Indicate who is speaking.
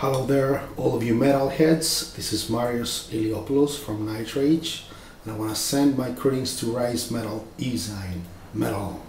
Speaker 1: Hello there, all of you metalheads. This is Marios Iliopoulos from Nightrage, and I want to send my greetings to Rise Metal Esign Metal.